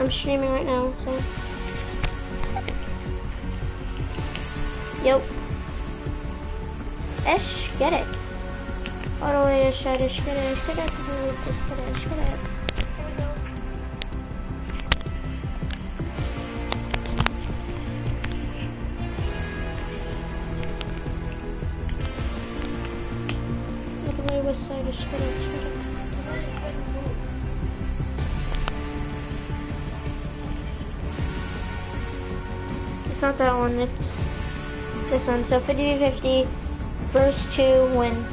I'm streaming right now, so. Yo. Esh, get it. All the way shut it, get it, it, get it, get it, get it. Side, not that one, it's this one. So 50-50, first two wins.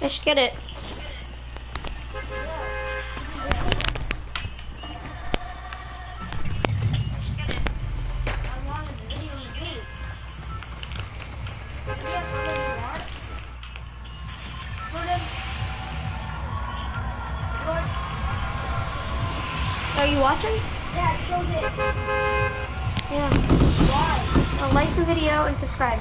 Let's get it. Are you watching? Yeah, it shows it. Yeah. Why? Like the video and subscribe.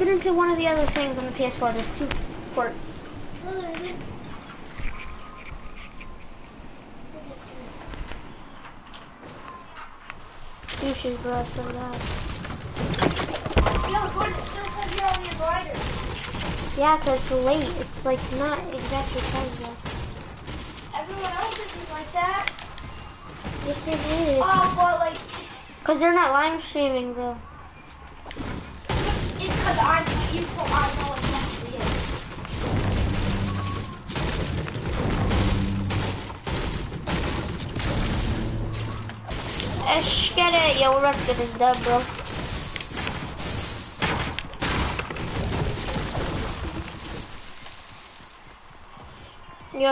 It into one of the other things on the PS4. There's two ports. You should brush for that. Yo, Gordon, it still says you're on your glider. Yeah, 'cause it's late. It's like not exactly time yet. Everyone else isn't like that. Yes, it is. Oh, but like, Cause they're not live streaming though. I'm get it. Yeah, we're about to get this dub, bro.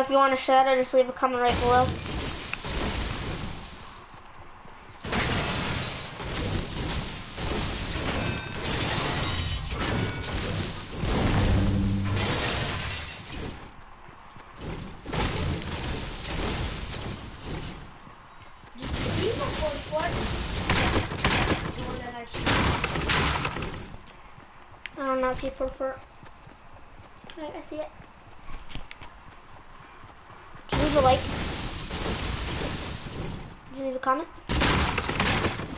If you want to shout out, just leave a comment right below. Know if. Alright, I see it. Did leave a like? Did leave a comment?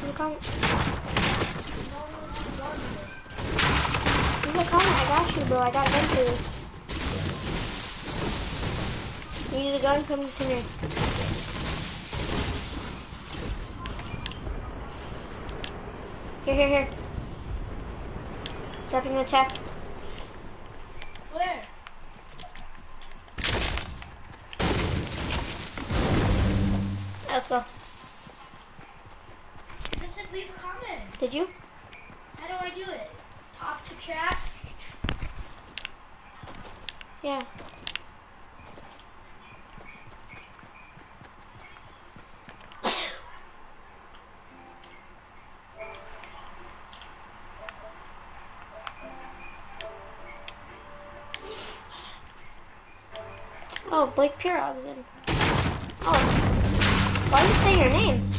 Leave a comment. Leave a comment. I got you, bro. I got gun for you. Need a gun? Come to me. Here, here, here. Dropping the attack. Oh, Blake Pirog's in. Oh. Why did you say your name?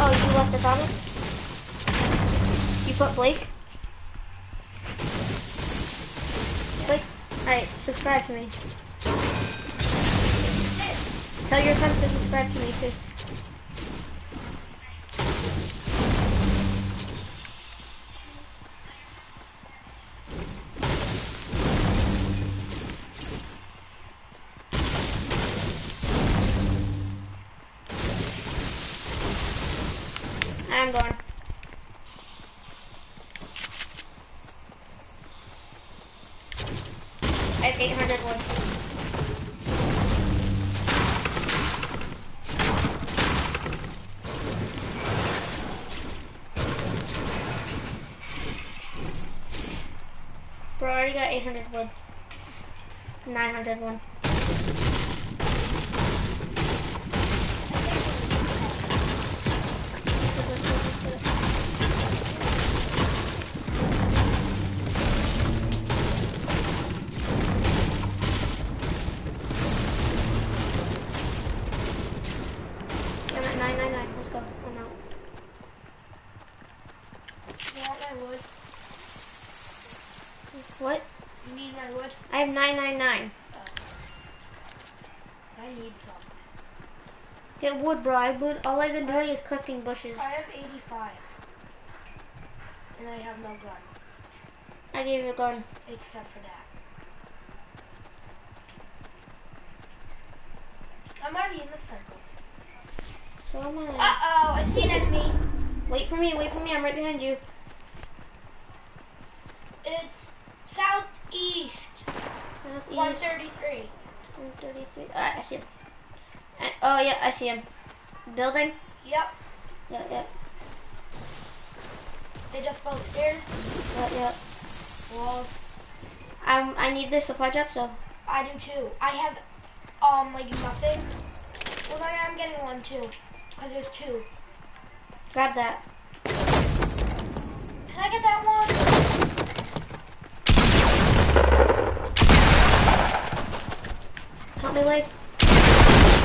Oh, you left a comment? You put Blake? Blake? Alright, subscribe to me. Tell your friends to subscribe to me too. My wood? What? You need my wood? I have 999. I need some. Get wood, bro. I would, all I've been doing is cutting bushes. I have 85. And I have no gun, I gave you a gun. except for that. I'm already in the circle. So am I. Uh-oh, I see an enemy. Wait for me, wait for me. I'm right behind you. It's southeast, Southeast. 133. 133. Alright, I see him. And, oh, yeah, I see him. Building? Yep, Yep, yep. they just both stairs. yeah, yeah. Well, Um, I need this supply drop, so. I do too. I have, um, like nothing. Well, then I'm getting one too. Because there's two. Grab that. Can I get that one? Help me, like.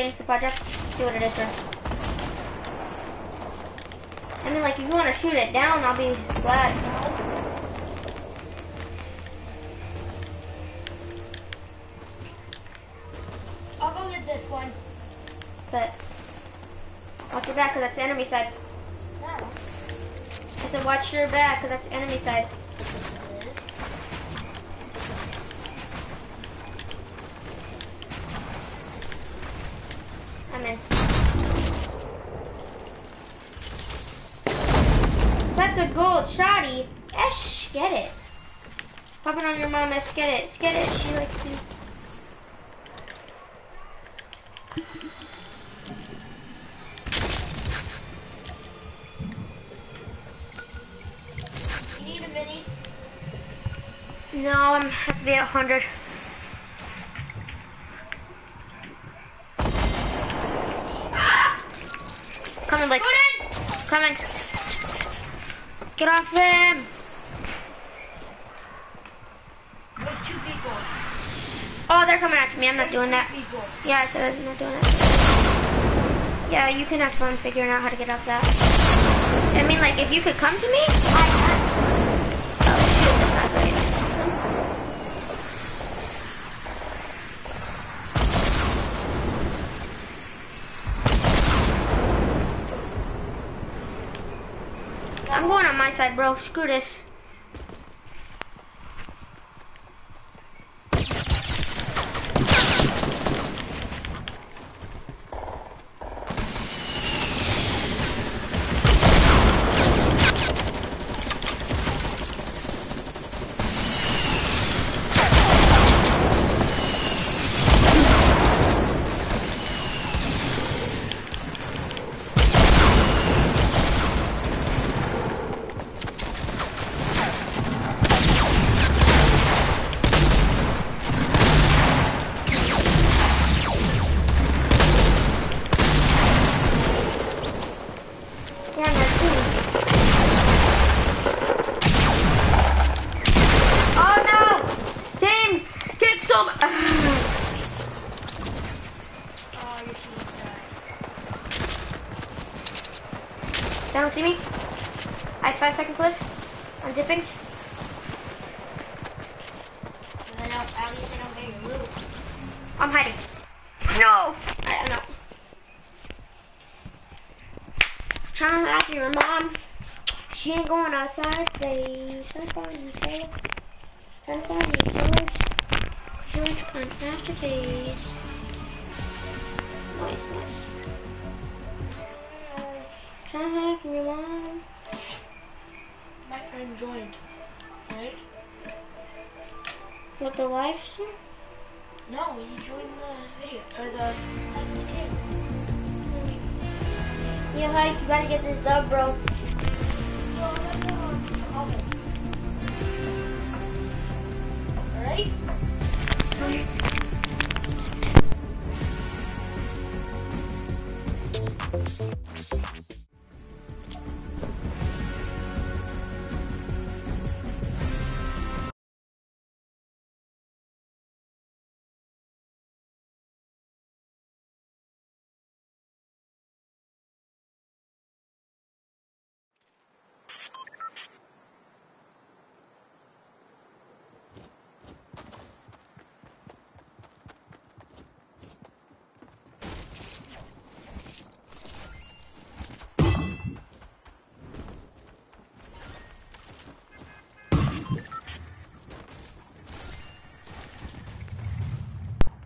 getting supply drop. See what it is first. I mean, like, if you want to shoot it down, I'll be glad. That's a gold shoddy. Esh, get it. Pop it on your mom, Esh, get it. Get it. She likes to. You need a mini? No, I'm be at 100. Coming, Blake. Put in! Coming. Get off him. There's two people. Oh, they're coming after me. I'm not doing that. Yeah, I said I'm not doing it. Yeah, you can have fun figuring out how to get off that. I mean, like, if you could come to me, Oh. I'm going on my side, bro. Screw this.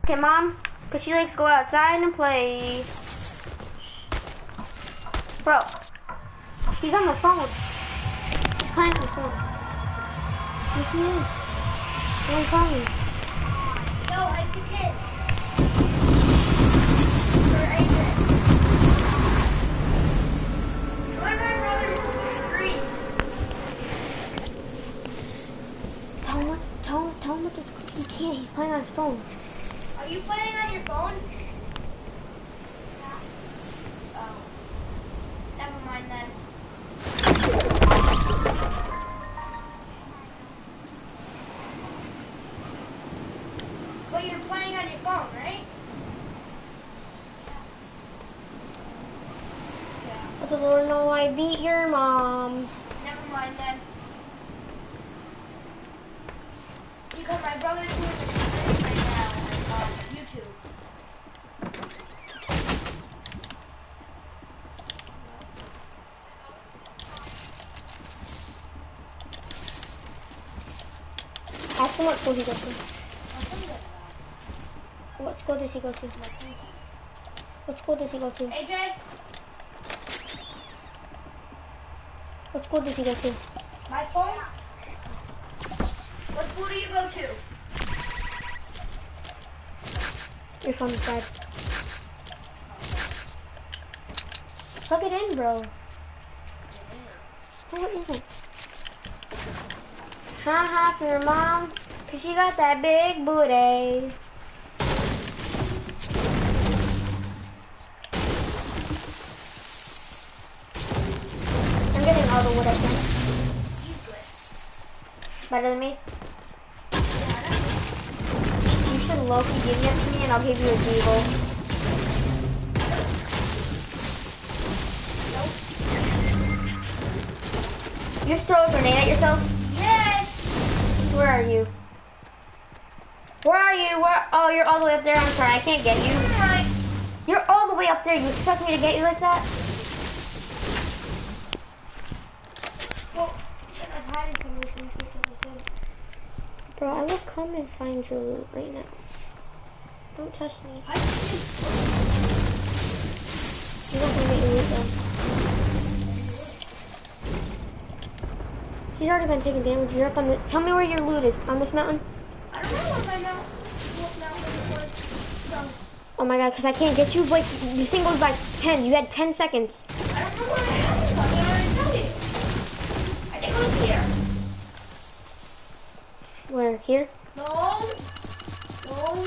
Okay, mom, cause she likes to go outside and play. Bro, he's on the phone. He's playing on the phone. Yes, he is. Don't call me. No, I took it. For Adrian. Join my brother's screen. Tell him what, tell him, tell him what to, he can't, he's playing on his phone. Are you playing on your phone? Oh. Never mind then. But you're playing on your phone, right? Yeah. Let the Lord know I beat your mom. Never mind then. Because my brother's doing a stream right now on uh, YouTube. What school he goes to. It. What school does he go to? What school does he go to? AJ, What school does he go to? my phone. What school do you go to? Your phone is dead. Plug it in, bro. No, it isn't. Haha for your mom, cause she got that big booty. I'm getting all the wood I can. Better than me? You should low-key give it to me and I'll give you a deagle. You just throw a grenade at yourself? Yes. Where are you? Where are you? Where? Oh, you're all the way up there. I'm sorry, I can't get you. You're all the way up there. You expect me to get you like that? Well, I'm hiding from you since you took the food. Bro, I will come and find your loot right now. Don't touch me. You don't gonna get your loot though. He's already been taking damage. You're up on the. Tell me where your loot is. On this mountain? Oh my god, because I can't get you. Like, the thing goes by 10. You had 10 seconds. I don't know where I am. I already told you. I think it was here. Where? Here? No. No.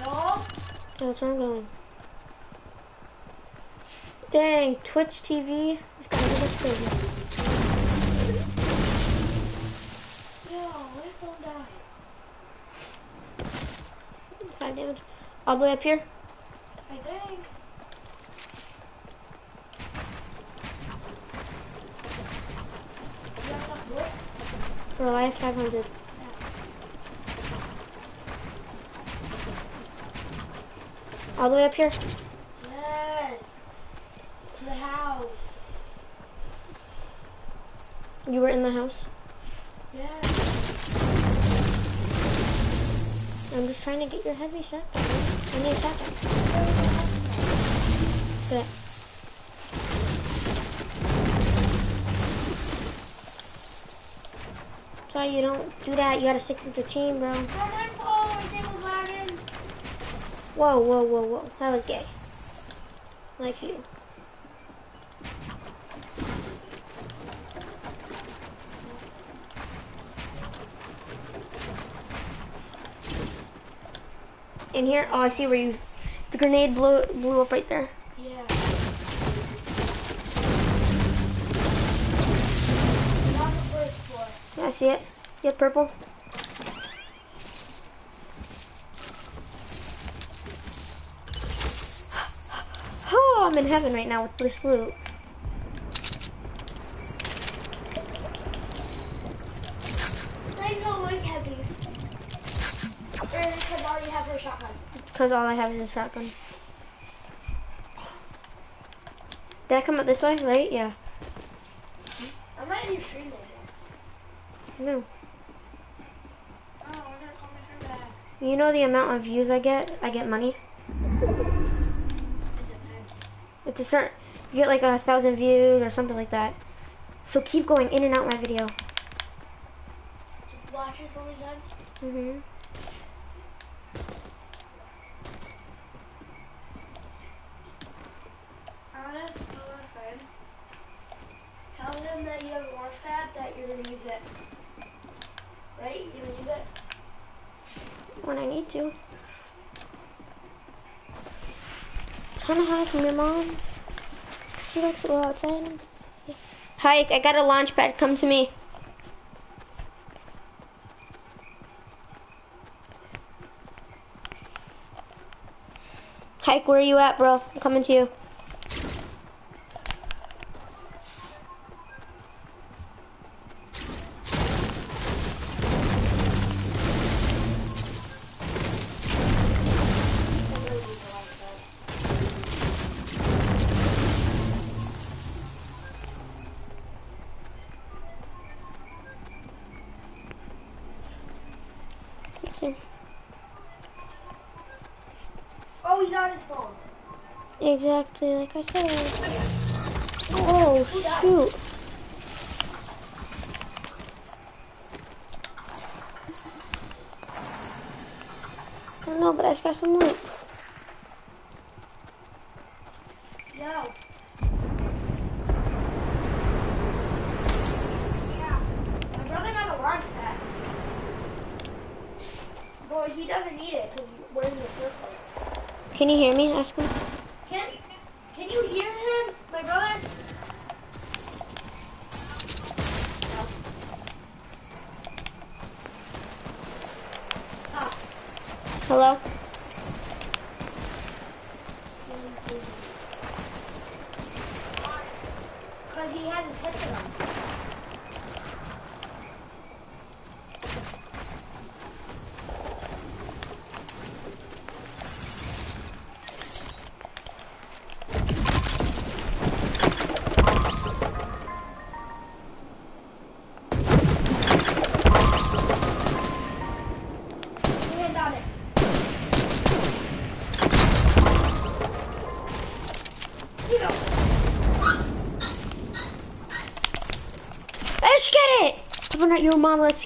No. That's where I'm going. Dang, Twitch TV. Crazy. kind of damage. All the way up here? I think. Bro, I have 500. All the way up here? Yes. To the house. You were in the house? Trying to get your heavy shot. I need a shotgun. Good. Sorry, you don't do that. You stick with the team, bro. Whoa, whoa, whoa, whoa. That was gay. Like you. In here? Oh, I see where you... The grenade blew, blew up right there. Yeah. Yeah, I see it. You purple? Oh, I'm in heaven right now with this loot. I know like heavy. Or because I already have her shotgun. Because all I have is a shotgun. Did I come up this way? Right? Yeah. I'm not. No. Oh, we're gonna call me through that. You know the amount of views I get? I get money. It's a certain, you get like a thousand views or something like that. So keep going in and out my video. Just watch it for me then. hmm Honest, tell a friend. Tell them that you have launch pad that you're gonna use it. Right? You're gonna use it? When I need to. Trying to hide from your mom. She likes to go outside. Hi, I got a launch pad. Come to me. Hike, where are you at, bro? I'm coming to you. Exactly like I said. Oh, shoot. I don't know, but I just got some loot. Yeah. My brother got a launch pad. Boy, he doesn't need it because we're in the circle. Can you hear me? Ask him. Can, can you hear him, my brother? Ah. Hello?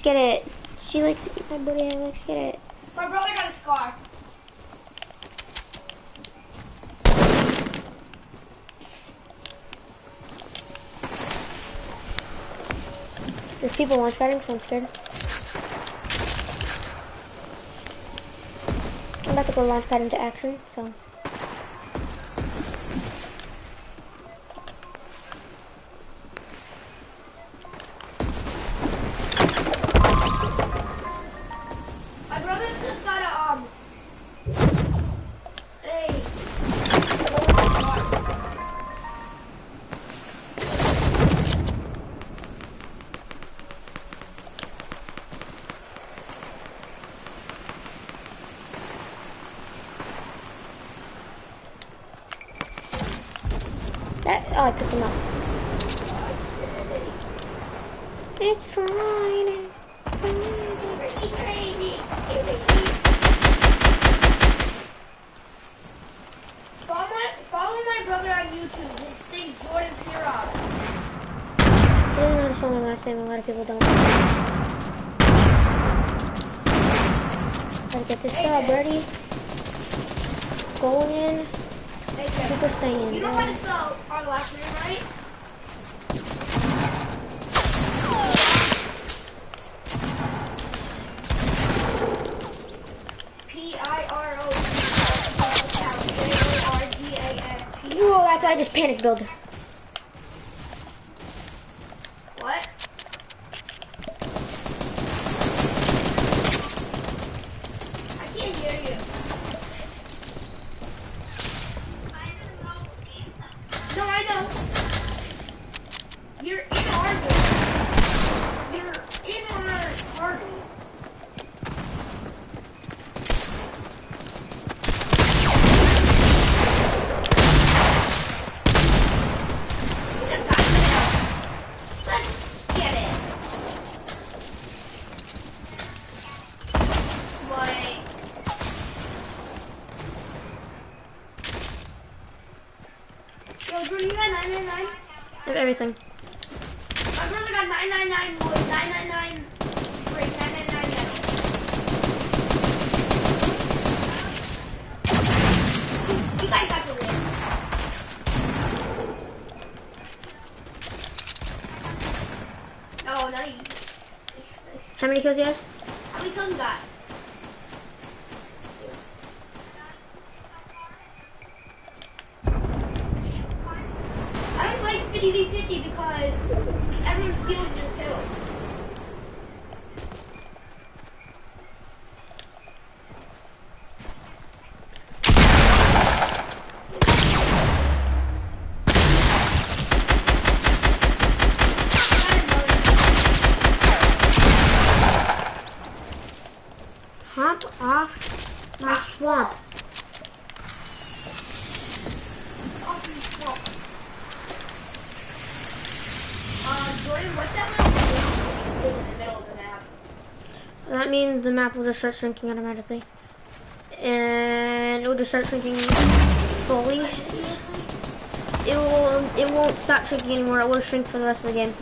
Get it. She likes to eat my booty, let's get it. My brother got a scar. There's people launch padding, so I'm scared. I'm about to go launch pad into action, so. brother. That means the map will just start shrinking automatically. And it will just start shrinking fully. It will it won't stop shrinking anymore, it will shrink for the rest of the game.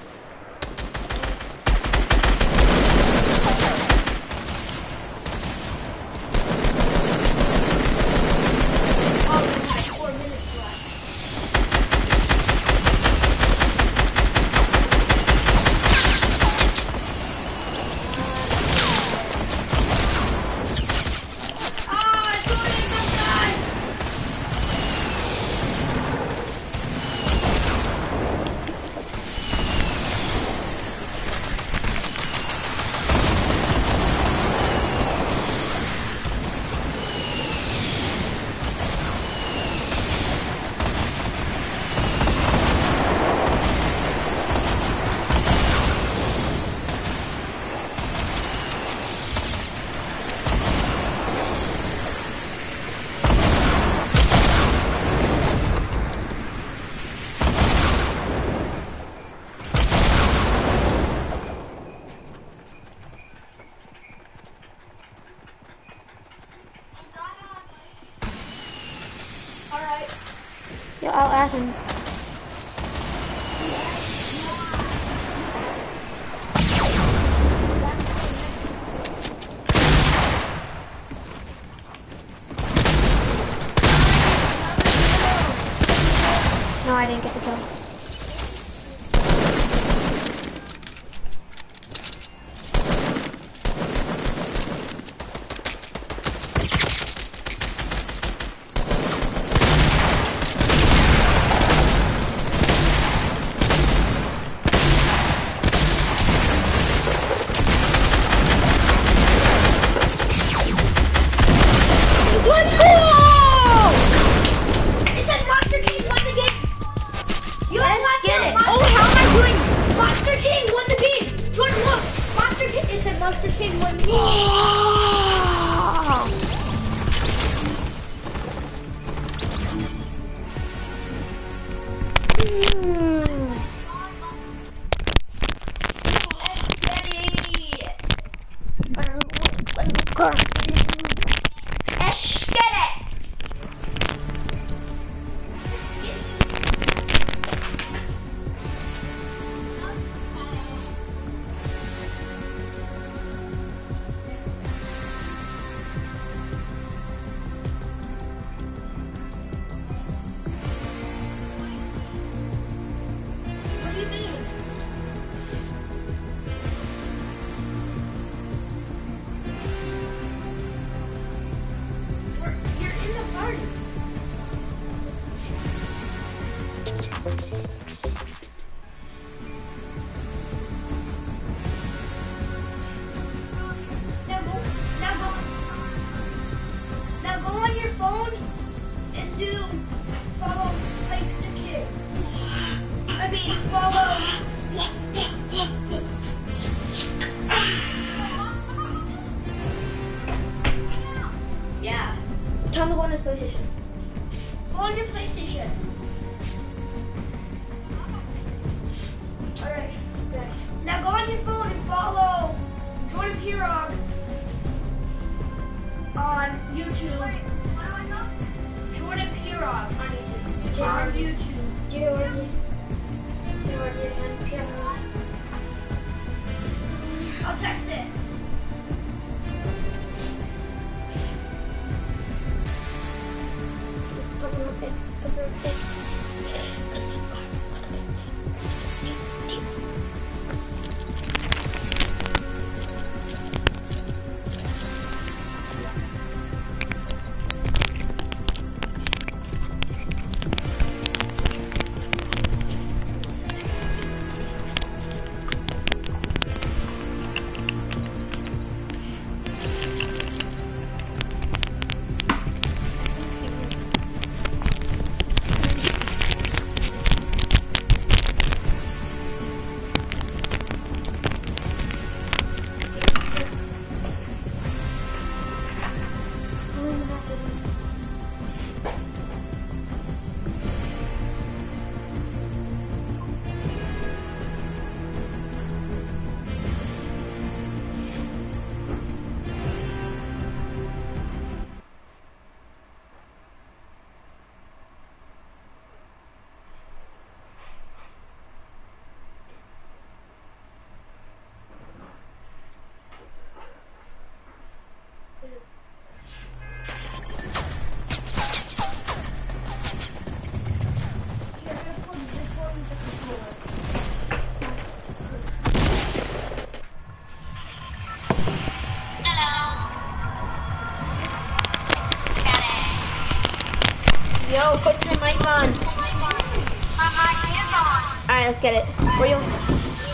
second. Your mic on. Alright, let's get it. Where you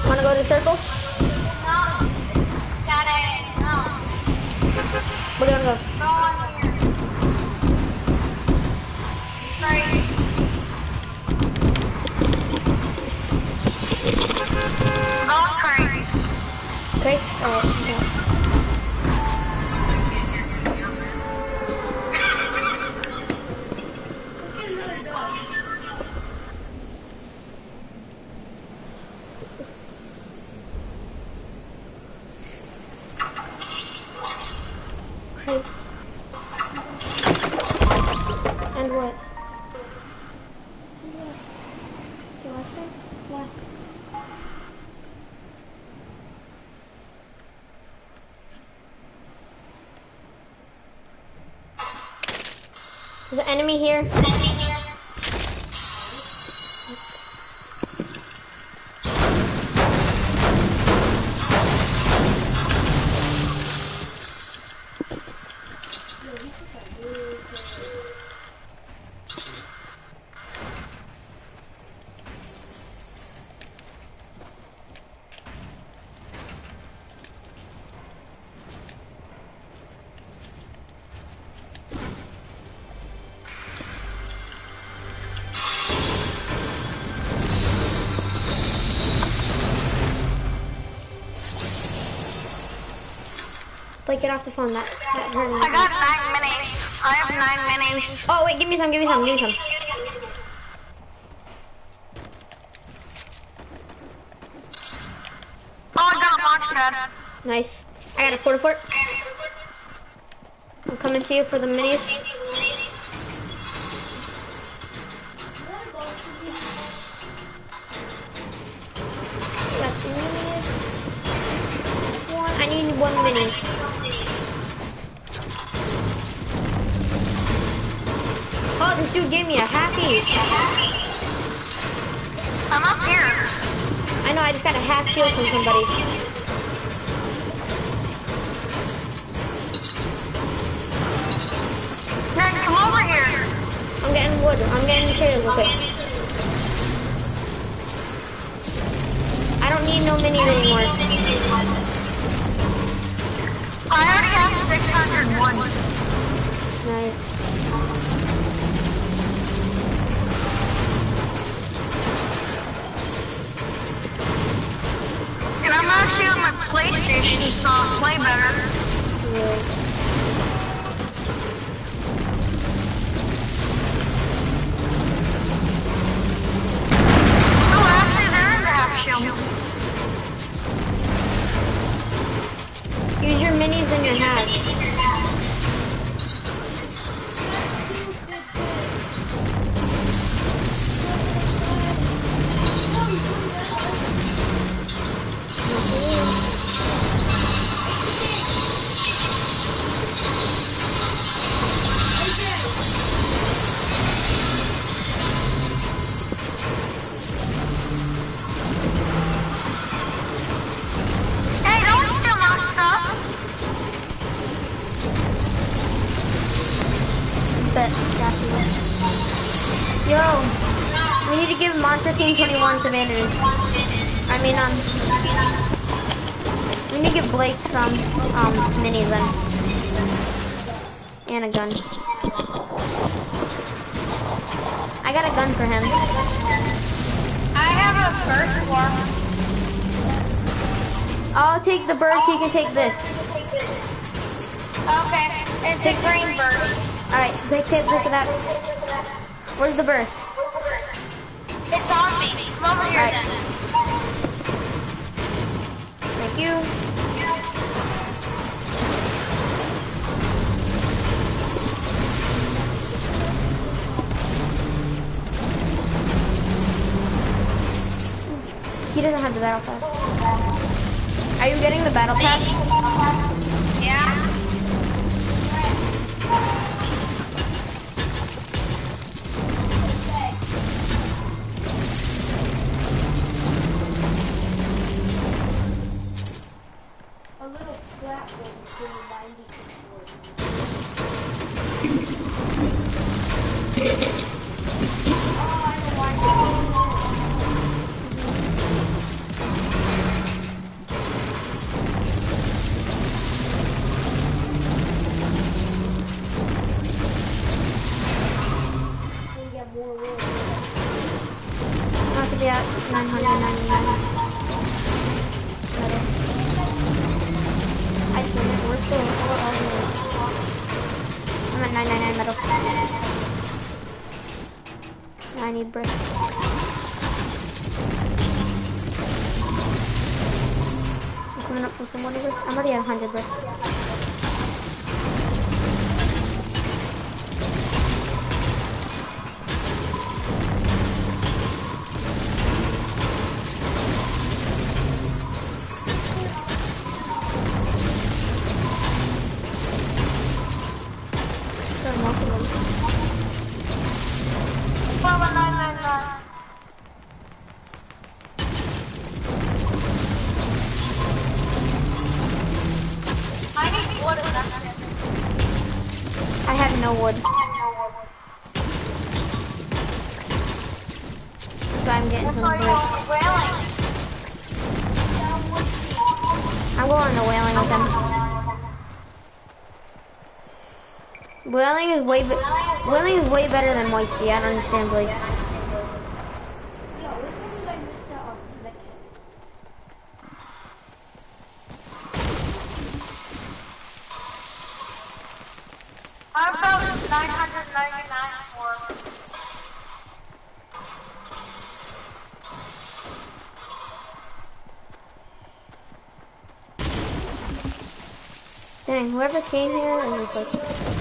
wanna go to the circle? Where do you wanna go? Okay. Alright. Enemy here. Like, get off the phone. That, that hurt me. I got nine minis. I have nine minis. Oh, wait, give me some, give me some, give me some. Oh, I got a launch pad. Nice. I got a Port-a-Fort. I'm coming to you for the minis. This dude gave me a happy. I'm up here. I know, I just got a half shield from somebody. Ned, come over here. I'm getting wood. I'm getting materials real quick. I don't need no minis anymore. I already have 601. Nice. Actually on my PlayStation, so I'll play better. Yeah. Can take this. Okay, it's a green burst. All right, take this of that. Where's the burst? It's on me. Come over here, Alright. Dennis. Thank you. He doesn't have the battle pass. Are you getting the battle pass? There be- is way better than moisty. I don't understand Blake. Yo, which one did I miss out on? I'm about 999 for. Dang, whoever came here was like,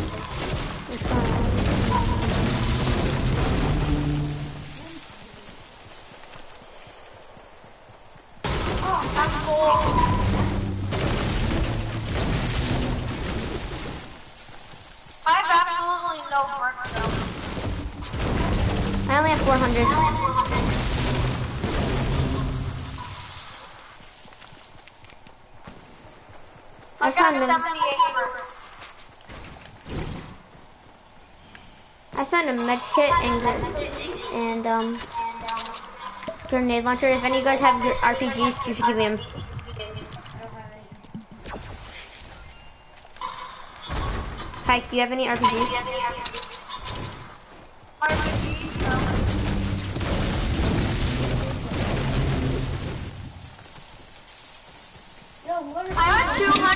I got found 78 bricks. I found a med kit and and um grenade launcher. If any of you guys have gr- RPGs, you should give me them. Pike, do you have any? RPGs,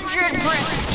100 bricks.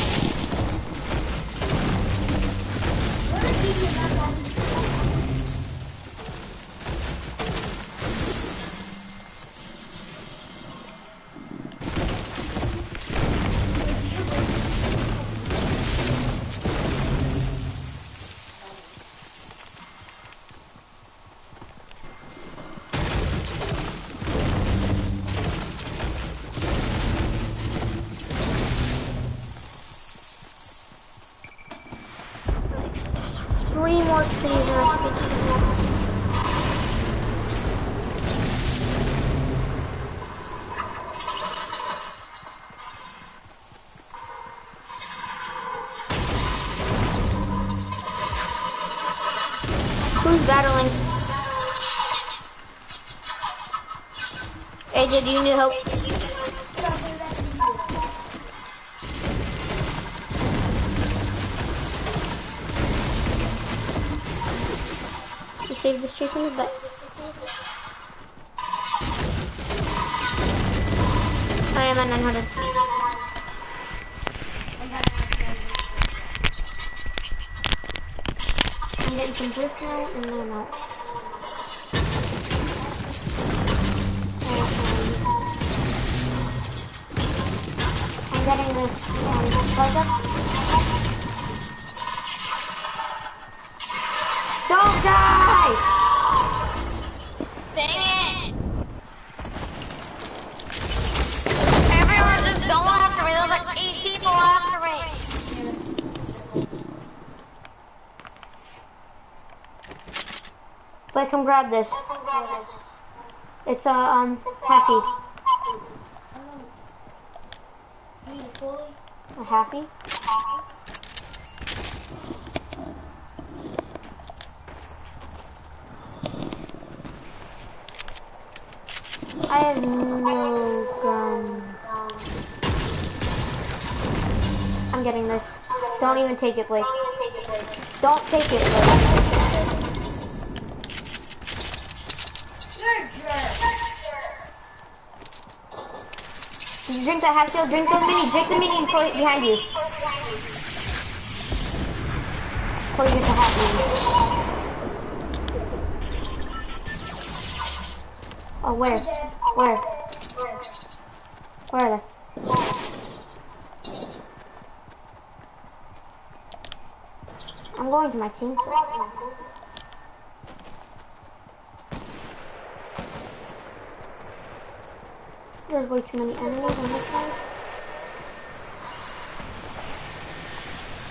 You need help? You saved the streak in the butt. I am at 900. I'm getting some blue now and then I'm out. Don't die! Dang it! Everyone's just going after me. There's like eight people after me. But come grab this. It's uh, um happy. You need a pulley? A happy. I have no gun. I'm getting this. Don't even take it, Blake. Don't take it, Blake. You're a jerk. Drink that half shield? Drink those mini. Drink the mini and throw it behind you. Before you get the half mini. Oh, where? Where? Where are they? I'm going to my team. There's way too many enemies on this side.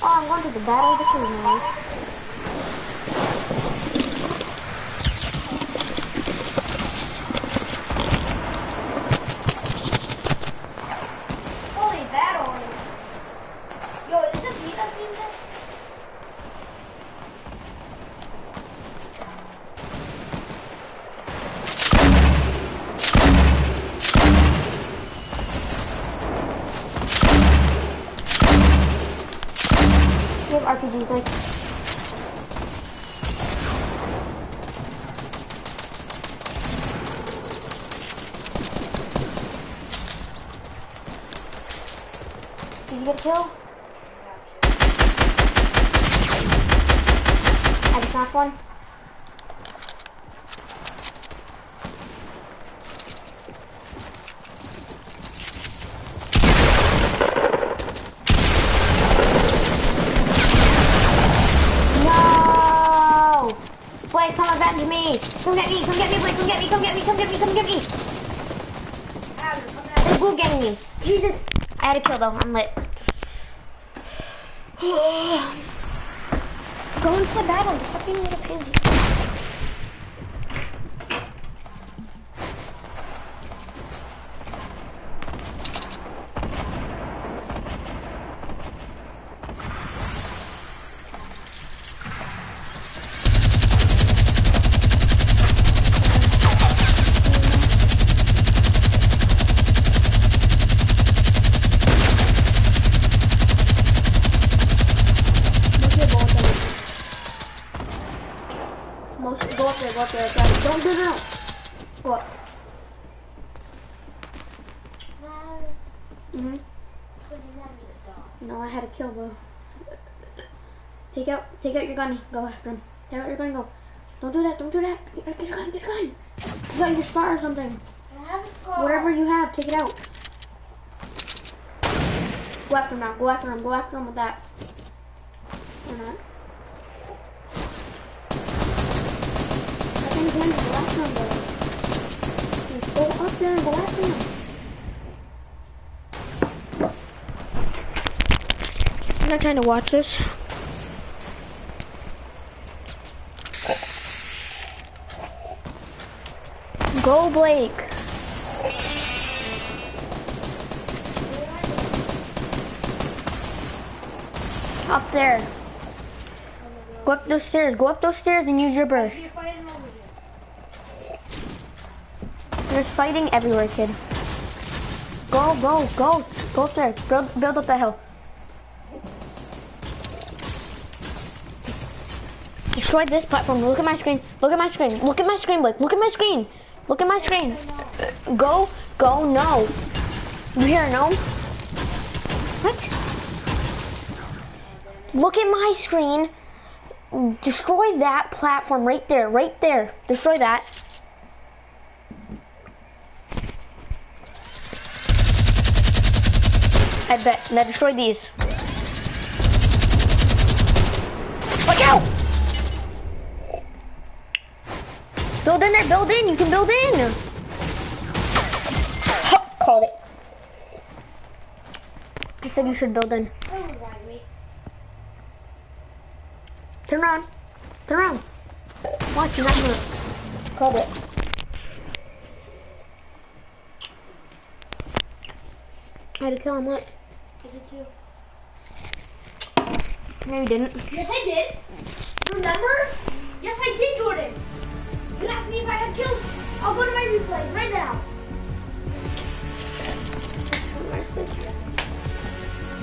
Oh, I'm going to the battle. This is nice. Take out, your gun. Go after him. Take out your gun. Go. Don't do that. Don't do that. Get, get your gun. Get your gun. You got your scar or something. Whatever you have, take it out. Go after him now. Go after him. Go after him with that. Or not. I think him. Go after him though. Go up there and go after him. I'm not trying to watch this. Go Blake. Up there. Go up those stairs. Go up those stairs and use your burst. There's fighting everywhere, kid. Go, go, go. Go upstairs. Build, build up the hill. Destroy this platform. Look at my screen. Look at my screen. Look at my screen, Blake. Look at my screen. Look at my screen. Go, go, no. You hear no? What? Look at my screen. Destroy that platform right there, right there. Destroy that. I bet. Now destroy these. Look out! Build in there, build in, you can build in! Ha, Called it. I said you should build in. Turn around. Turn around. Watch, you're not move. Called it. I had to kill him, what? Did you? No, you didn't. Yes, I did. Remember? Yes, I did, Jordan. You asked me if I had kills. I'll go to my replay right now.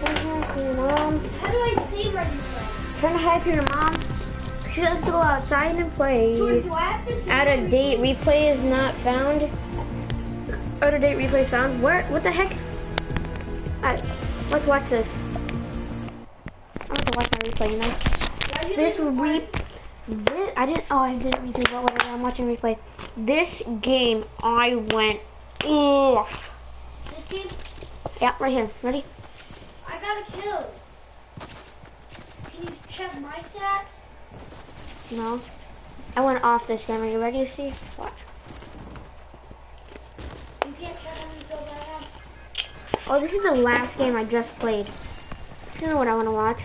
Hi to your mom. How do I save my replay? Hi to your mom. She to go outside and play. Jordan, do I have to save Out of date replay is not found. Out of date replay is found. Where? What the heck? Alright, let's watch this. I want to watch my replay, you know? This didn't re... This, I didn't... Oh, I didn't replay, but whatever. I'm watching replay. This game, I went off. This game, Yeah, right here. Ready? I got a kill. Can you check my stats? No. I went off this game. Are you ready to see? Watch. You can't check how many kills I have. Oh, this is the last game I just played. You know what I want to watch?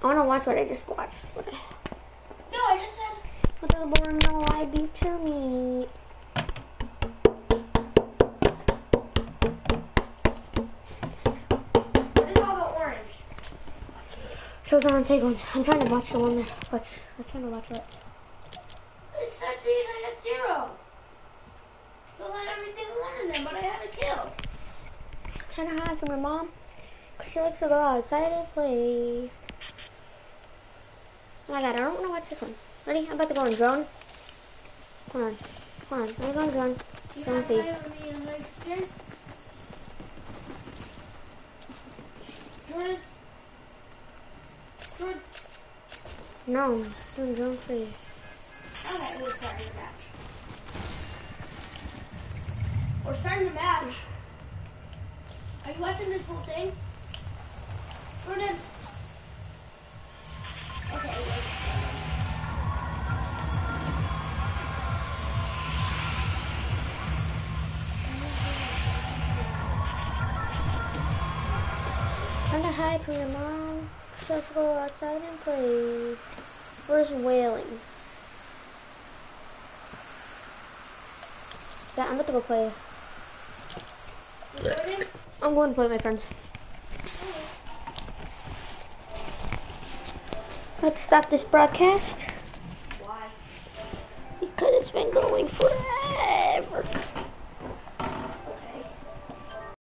I want to watch what I just watched. No, I just said. what the boring no I beat to me. What is all the orange? Shows on sequence. I'm trying to watch the one that. Watch. I'm trying to watch it. It said these I had zero. So I had every single one of them, but I had a kill. Trying to hide from your mom. Cause she likes to go outside and play. Oh my god, I don't want to watch this one. Ready? I'm about to go on drone. Come on. Come on. I'm going drone. You Don't have be. my me and my skin? Jordan? Jordan? No. Doing drone please. Okay, we're starting the match. We're starting the match. Are you watching this whole thing? Jordan? hide from your mom. Let's go outside and play. Where's wailing? Yeah, I'm about to go play. I'm going to play with my friends. Let's stop this broadcast. Why? Because it's been going forever.